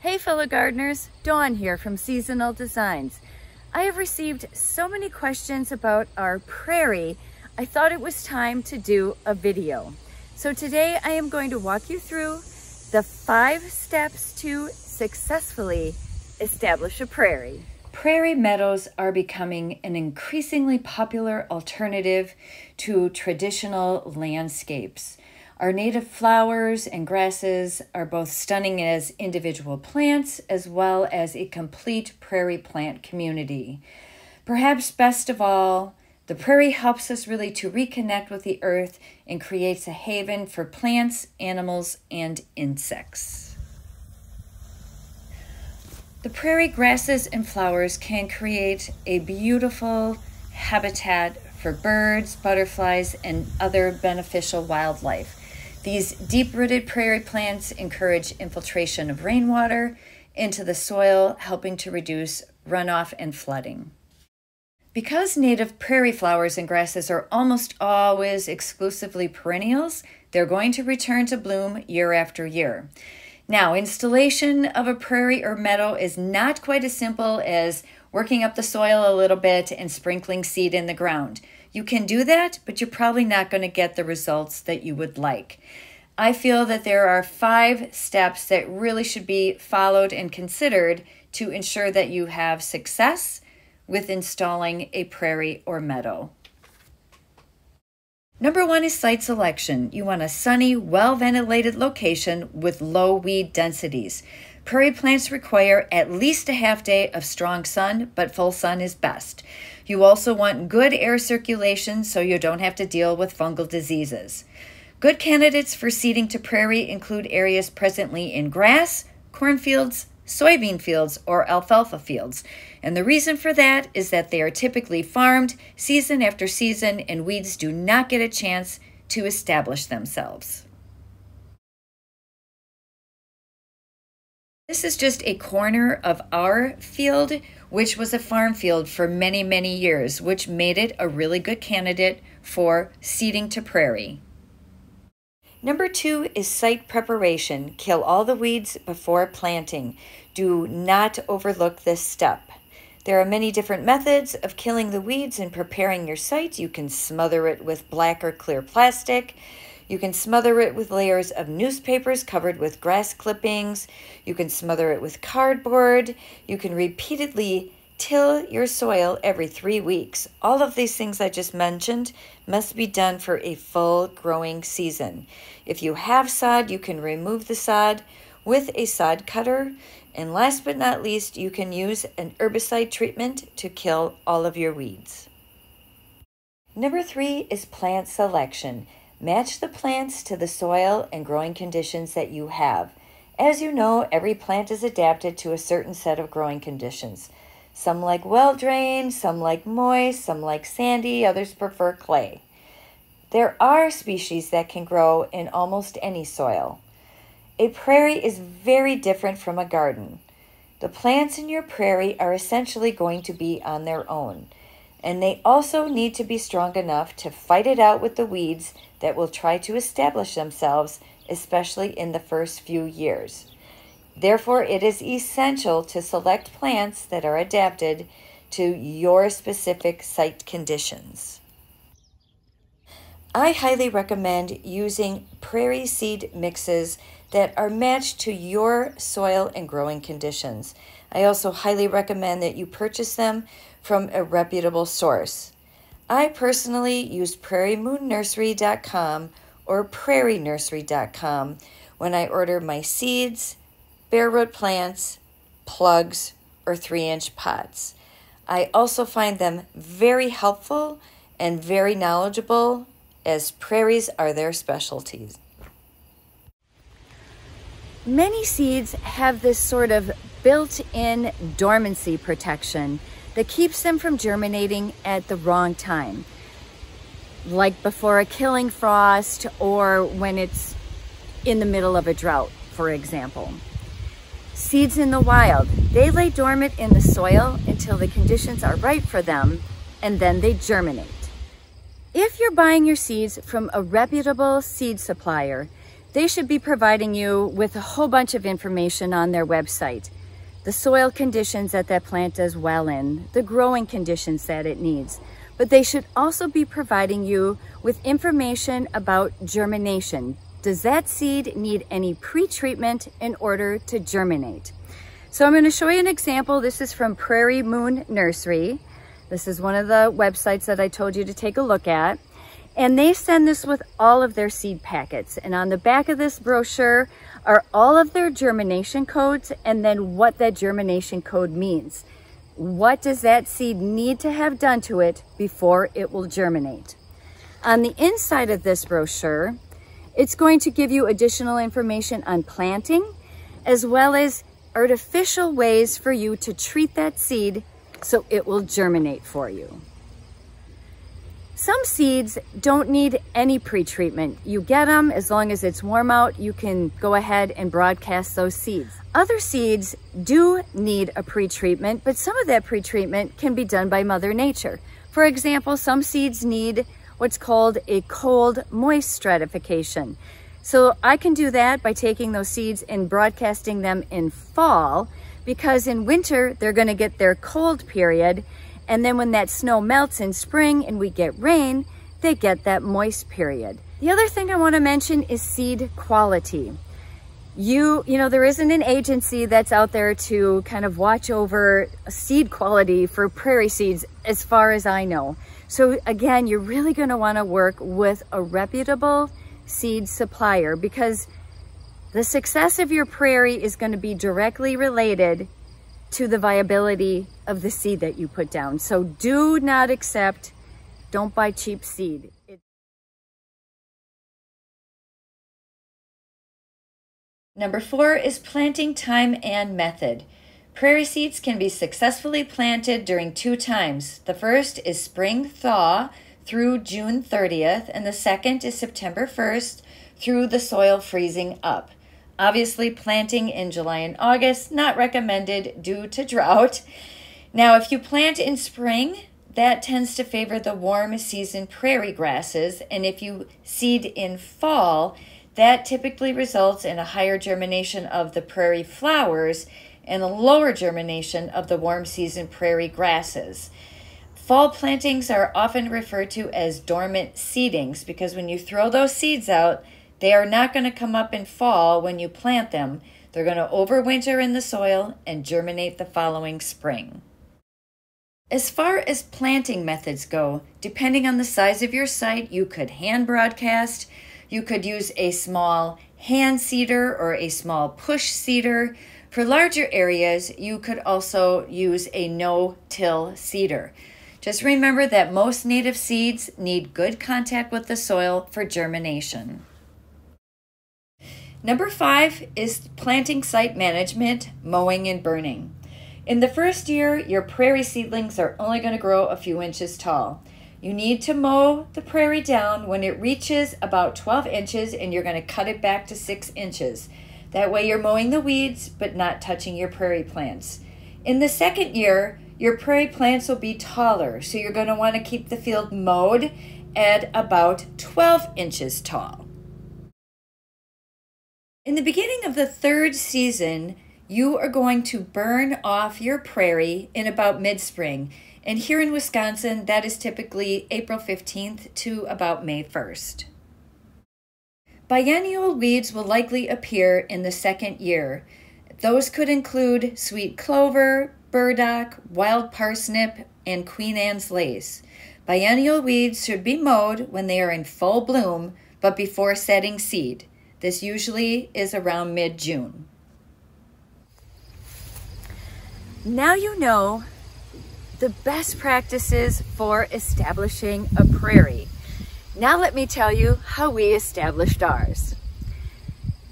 Hey fellow gardeners, Dawn here from Seasonal Designs. I have received so many questions about our prairie, I thought it was time to do a video. So today I am going to walk you through the five steps to successfully establish a prairie. Prairie meadows are becoming an increasingly popular alternative to traditional landscapes. Our native flowers and grasses are both stunning as individual plants as well as a complete prairie plant community. Perhaps best of all, the prairie helps us really to reconnect with the earth and creates a haven for plants, animals, and insects. The prairie grasses and flowers can create a beautiful habitat for birds, butterflies, and other beneficial wildlife. These deep-rooted prairie plants encourage infiltration of rainwater into the soil, helping to reduce runoff and flooding. Because native prairie flowers and grasses are almost always exclusively perennials, they're going to return to bloom year after year. Now, installation of a prairie or meadow is not quite as simple as working up the soil a little bit and sprinkling seed in the ground. You can do that, but you're probably not going to get the results that you would like. I feel that there are five steps that really should be followed and considered to ensure that you have success with installing a prairie or meadow. Number one is site selection. You want a sunny, well ventilated location with low weed densities. Prairie plants require at least a half day of strong sun, but full sun is best. You also want good air circulation so you don't have to deal with fungal diseases. Good candidates for seeding to prairie include areas presently in grass, cornfields, soybean fields, or alfalfa fields. And the reason for that is that they are typically farmed season after season and weeds do not get a chance to establish themselves. This is just a corner of our field, which was a farm field for many, many years, which made it a really good candidate for seeding to prairie. Number two is site preparation. Kill all the weeds before planting. Do not overlook this step. There are many different methods of killing the weeds and preparing your site. You can smother it with black or clear plastic. You can smother it with layers of newspapers covered with grass clippings. You can smother it with cardboard. You can repeatedly till your soil every three weeks. All of these things I just mentioned must be done for a full growing season. If you have sod, you can remove the sod with a sod cutter. And last but not least, you can use an herbicide treatment to kill all of your weeds. Number three is plant selection. Match the plants to the soil and growing conditions that you have. As you know, every plant is adapted to a certain set of growing conditions. Some like well drained, some like moist, some like sandy, others prefer clay. There are species that can grow in almost any soil. A prairie is very different from a garden. The plants in your prairie are essentially going to be on their own and they also need to be strong enough to fight it out with the weeds that will try to establish themselves, especially in the first few years. Therefore, it is essential to select plants that are adapted to your specific site conditions. I highly recommend using prairie seed mixes that are matched to your soil and growing conditions. I also highly recommend that you purchase them from a reputable source. I personally use prairiemoonnursery.com or prairienursery.com when I order my seeds, bare root plants, plugs, or three inch pots. I also find them very helpful and very knowledgeable as prairies are their specialties. Many seeds have this sort of built in dormancy protection that keeps them from germinating at the wrong time, like before a killing frost or when it's in the middle of a drought, for example. Seeds in the wild, they lay dormant in the soil until the conditions are right for them, and then they germinate. If you're buying your seeds from a reputable seed supplier, they should be providing you with a whole bunch of information on their website. The soil conditions that that plant does well in, the growing conditions that it needs. But they should also be providing you with information about germination. Does that seed need any pre-treatment in order to germinate? So I'm gonna show you an example. This is from Prairie Moon Nursery. This is one of the websites that I told you to take a look at. And they send this with all of their seed packets. And on the back of this brochure are all of their germination codes and then what that germination code means. What does that seed need to have done to it before it will germinate? On the inside of this brochure, it's going to give you additional information on planting, as well as artificial ways for you to treat that seed so it will germinate for you. Some seeds don't need any pre-treatment. You get them as long as it's warm out, you can go ahead and broadcast those seeds. Other seeds do need a pre-treatment, but some of that pre-treatment can be done by Mother Nature. For example, some seeds need what's called a cold moist stratification. So I can do that by taking those seeds and broadcasting them in fall because in winter they're gonna get their cold period and then when that snow melts in spring and we get rain, they get that moist period. The other thing I wanna mention is seed quality. You, you know, there isn't an agency that's out there to kind of watch over seed quality for prairie seeds as far as I know. So again, you're really gonna wanna work with a reputable seed supplier because the success of your prairie is gonna be directly related to the viability of the seed that you put down. So do not accept, don't buy cheap seed. It Number four is planting time and method. Prairie seeds can be successfully planted during two times. The first is spring thaw through June 30th, and the second is September 1st through the soil freezing up. Obviously, planting in July and August, not recommended due to drought. Now, if you plant in spring, that tends to favor the warm season prairie grasses, and if you seed in fall, that typically results in a higher germination of the prairie flowers and a lower germination of the warm season prairie grasses. Fall plantings are often referred to as dormant seedings because when you throw those seeds out, they are not going to come up in fall when you plant them. They're going to overwinter in the soil and germinate the following spring. As far as planting methods go, depending on the size of your site, you could hand broadcast, you could use a small hand seeder or a small push seeder. For larger areas, you could also use a no-till seeder. Just remember that most native seeds need good contact with the soil for germination. Number five is planting site management, mowing and burning. In the first year, your prairie seedlings are only going to grow a few inches tall. You need to mow the prairie down when it reaches about 12 inches and you're going to cut it back to 6 inches. That way you're mowing the weeds but not touching your prairie plants. In the second year, your prairie plants will be taller, so you're going to want to keep the field mowed at about 12 inches tall. In the beginning of the third season, you are going to burn off your prairie in about mid-spring. And here in Wisconsin, that is typically April 15th to about May 1st. Biennial weeds will likely appear in the second year. Those could include sweet clover, burdock, wild parsnip, and Queen Anne's lace. Biennial weeds should be mowed when they are in full bloom, but before setting seed. This usually is around mid-June. Now you know the best practices for establishing a prairie. Now let me tell you how we established ours.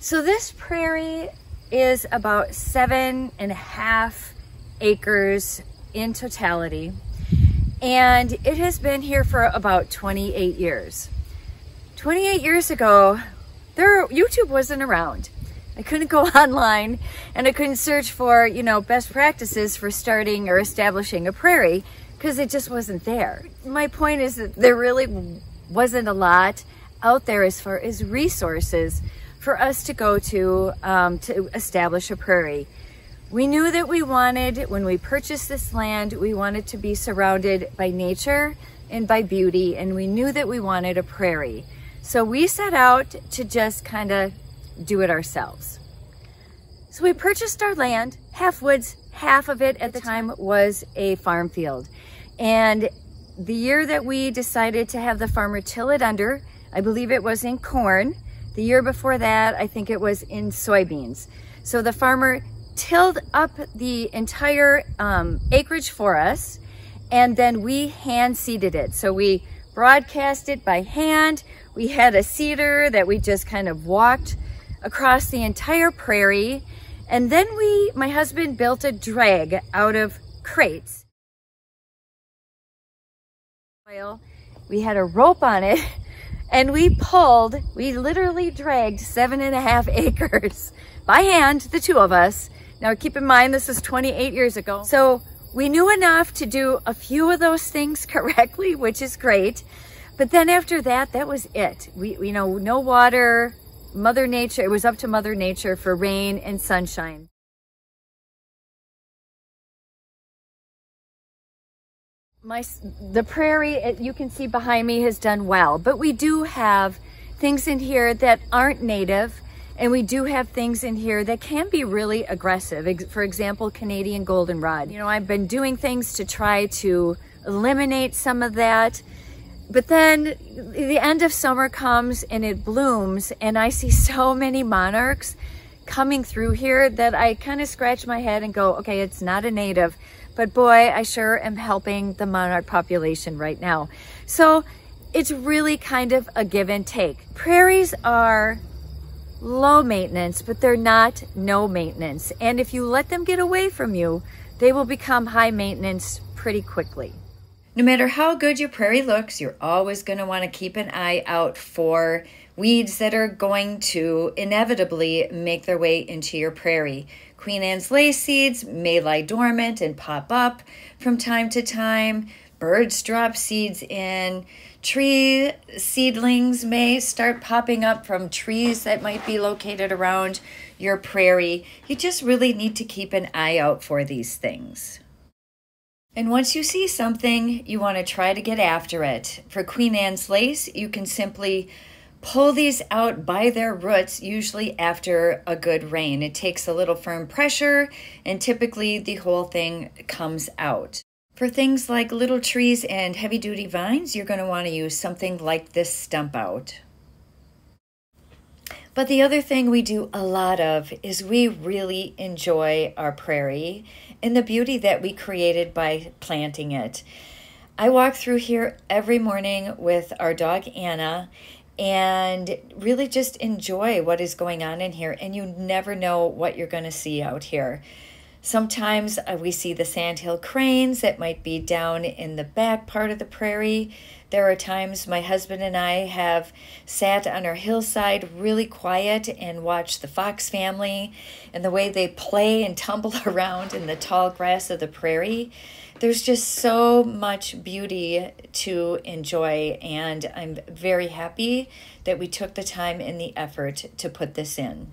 So this prairie is about seven and a half acres in totality and it has been here for about 28 years. 28 years ago, there YouTube wasn't around. I couldn't go online and I couldn't search for, you know, best practices for starting or establishing a prairie because it just wasn't there. My point is that there really wasn't a lot out there as far as resources for us to go to um, to establish a prairie. We knew that we wanted, when we purchased this land, we wanted to be surrounded by nature and by beauty, and we knew that we wanted a prairie. So we set out to just kind of do it ourselves. So we purchased our land, half woods, half of it at the time was a farm field. And the year that we decided to have the farmer till it under, I believe it was in corn. The year before that, I think it was in soybeans. So the farmer tilled up the entire um, acreage for us and then we hand seeded it. So we broadcast it by hand. We had a seeder that we just kind of walked across the entire prairie. And then we, my husband built a drag out of crates. We had a rope on it and we pulled, we literally dragged seven and a half acres by hand, the two of us. Now keep in mind, this was 28 years ago. So we knew enough to do a few of those things correctly, which is great. But then after that, that was it. We, you know, no water, Mother Nature, it was up to Mother Nature for rain and sunshine. My, the prairie, you can see behind me, has done well, but we do have things in here that aren't native, and we do have things in here that can be really aggressive. For example, Canadian goldenrod. You know, I've been doing things to try to eliminate some of that, but then the end of summer comes and it blooms and I see so many monarchs coming through here that I kind of scratch my head and go, okay, it's not a native, but boy, I sure am helping the monarch population right now. So it's really kind of a give and take. Prairies are low maintenance, but they're not no maintenance. And if you let them get away from you, they will become high maintenance pretty quickly. No matter how good your prairie looks, you're always going to want to keep an eye out for weeds that are going to inevitably make their way into your prairie. Queen Anne's lace seeds may lie dormant and pop up from time to time. Birds drop seeds in. Tree seedlings may start popping up from trees that might be located around your prairie. You just really need to keep an eye out for these things. And once you see something, you want to try to get after it. For Queen Anne's lace, you can simply pull these out by their roots, usually after a good rain. It takes a little firm pressure, and typically the whole thing comes out. For things like little trees and heavy duty vines, you're going to want to use something like this stump out. But the other thing we do a lot of is we really enjoy our prairie and the beauty that we created by planting it. I walk through here every morning with our dog Anna and really just enjoy what is going on in here. And you never know what you're going to see out here. Sometimes uh, we see the sandhill cranes that might be down in the back part of the prairie. There are times my husband and I have sat on our hillside really quiet and watched the fox family and the way they play and tumble around in the tall grass of the prairie. There's just so much beauty to enjoy, and I'm very happy that we took the time and the effort to put this in.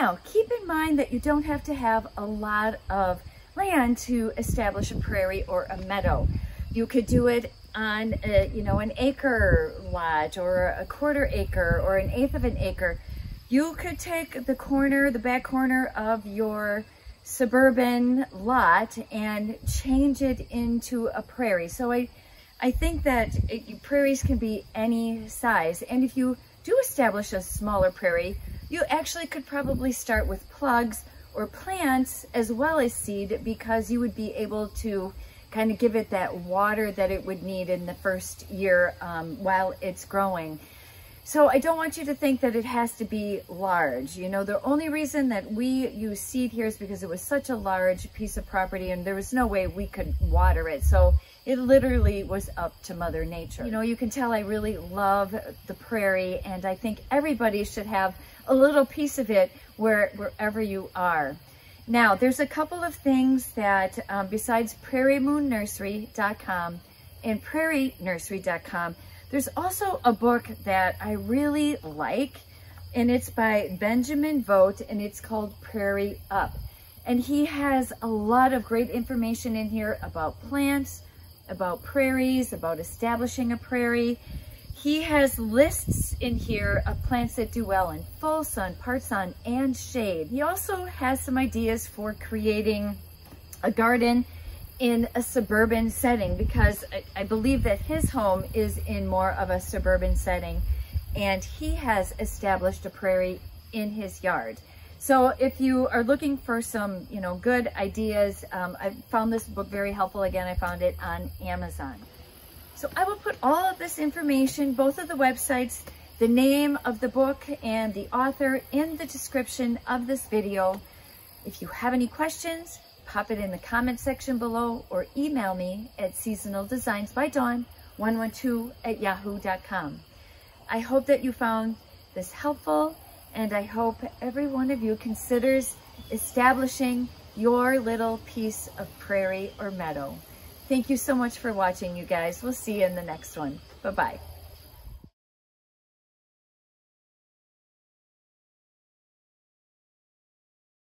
Now, keep in mind that you don't have to have a lot of land to establish a prairie or a meadow. You could do it on a, you know, an acre lot or a quarter acre or an eighth of an acre, you could take the corner, the back corner of your suburban lot and change it into a prairie. So I, I think that it, prairies can be any size. And if you do establish a smaller prairie, you actually could probably start with plugs or plants as well as seed because you would be able to kind of give it that water that it would need in the first year um, while it's growing. So I don't want you to think that it has to be large. You know, the only reason that we use seed here is because it was such a large piece of property and there was no way we could water it. So it literally was up to Mother Nature. You know, you can tell I really love the prairie and I think everybody should have a little piece of it where, wherever you are. Now, there's a couple of things that, um, besides prairiemoonnursery.com and prairienursery.com, there's also a book that I really like. and it's by Benjamin Vogt and it's called Prairie Up. And he has a lot of great information in here about plants, about prairies, about establishing a prairie. He has lists in here of plants that do well in full sun, part sun, and shade. He also has some ideas for creating a garden in a suburban setting because I, I believe that his home is in more of a suburban setting and he has established a prairie in his yard. So if you are looking for some, you know, good ideas, um, I found this book very helpful. Again, I found it on Amazon. So I will put all of this information, both of the websites, the name of the book and the author in the description of this video. If you have any questions, pop it in the comment section below or email me at seasonaldesignsbydawn112 at yahoo.com. I hope that you found this helpful and I hope every one of you considers establishing your little piece of prairie or meadow. Thank you so much for watching, you guys. We'll see you in the next one. Bye-bye.